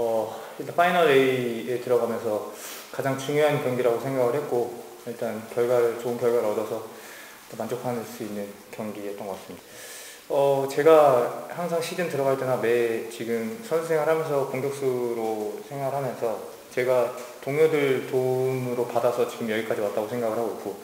어, 일단 파이널 A에 들어가면서 가장 중요한 경기라고 생각을 했고 일단 결과를 좋은 결과를 얻어서 또 만족할 수 있는 경기였던 것 같습니다. 어, 제가 항상 시즌 들어갈 때나 매 지금 선수 생활하면서 공격수로 생활하면서 제가 동료들 도움으로 받아서 지금 여기까지 왔다고 생각을 하고 있고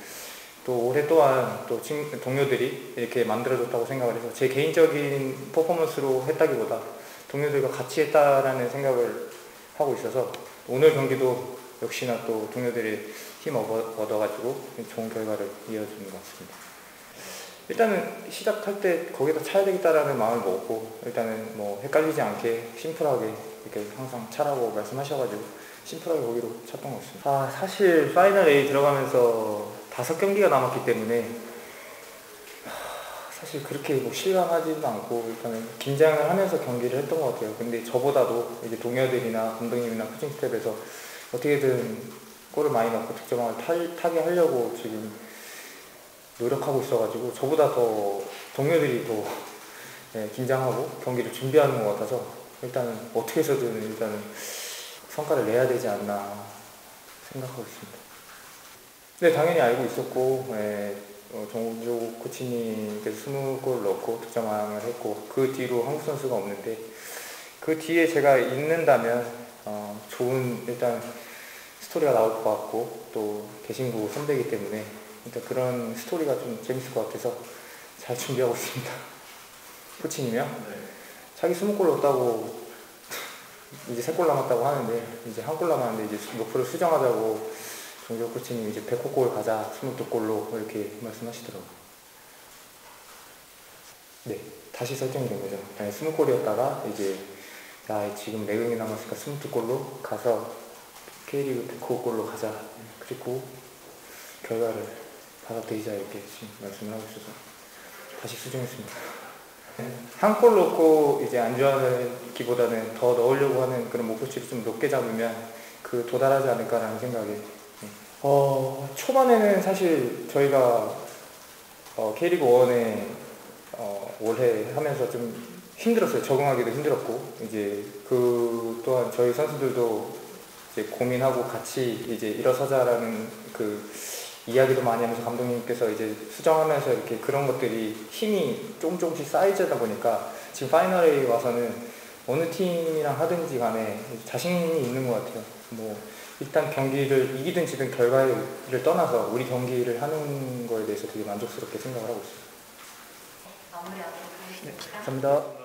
또 올해 또한 또 친- 동료들이 이렇게 만들어줬다고 생각을 해서 제 개인적인 퍼포먼스로 했다기보다 동료들과 같이 했다라는 생각을 하고 있어서 오늘 경기도 역시나 또 동료들의 힘 얻어- 얻어가지고 좋은 결과를 이어주는 것 같습니다. 일단은 시작할 때 거기다 차야 되겠다라는 마음을 먹었고 일단은 뭐 헷갈리지 않게 심플하게 이렇게 항상 차라고 말씀하셔가지고 심플하게 거기로 찼던 것 같습니다. 아 사실 파이널 A 들어가면서 다섯 경기가 남았기 때문에 하, 사실 그렇게 뭐 실감하지도 않고 일단은 긴장을 하면서 경기를 했던 것 같아요. 근데 저보다도 이제 동료들이나 감독님이나 코칭 스텝에서 어떻게든 골을 많이 넣고 득점왕을 탈, 타게 하려고 지금 노력하고 있어가지고 저보다 더 동료들이 더 예, 긴장하고 경기를 준비하는 것 같아서 일단은 어떻게 해서든 일단은 성과를 내야 되지 않나 생각하고 있습니다. 네, 당연히 알고 있었고 예, 어, 정우조 코치님께서 20골 넣고 득점왕을 했고 그 뒤로 한국 선수가 없는데 그 뒤에 제가 있는다면 어, 좋은 일단 스토리가 나올 것 같고 또 개신구 선배이기 때문에 일단 그런 스토리가 좀 재밌을 것 같아서 잘 준비하고 있습니다. 코치님이요? 자기 20골 넣었다고 이제 3골 남았다고 하는데 이제 한 골 남았는데 이제 목표를 수정하자고 정조 코치님 이제 100골 가자 22골로 이렇게 말씀하시더라고요. 네, 다시 설정이 된 거죠. 아니 20골이었다가 이제 야 지금 4경기 남았으니까 22골로 가서 K리그 109골로 가자. 그리고 결과를 받아들이자 이렇게 지금 말씀을 하고 있어서 다시 수정했습니다. 한 골 넣고 이제 안주하기보다는 더 넣으려고 하는 그런 목표치를 좀 높게 잡으면 그 도달하지 않을까라는 생각에 네. 어, 초반에는 사실 저희가 어, K리그 1에 어, 올해 하면서 좀 힘들었어요. 적응하기도 힘들었고 이제 그 또한 저희 선수들도 이제 고민하고 같이 이제 일어서자라는 그 이야기도 많이 하면서 감독님께서 이제 수정하면서 이렇게 그런 것들이 힘이 조금 조금씩 쌓이다 보니까 지금 파이널에 와서는 어느 팀이랑 하든지 간에 자신이 있는 것 같아요. 뭐 일단 경기를 이기든 지든 결과를 떠나서 우리 경기를 하는 거에 대해서 되게 만족스럽게 생각을 하고 있어요. 마무리하도록 하겠습니다. 감사합니다.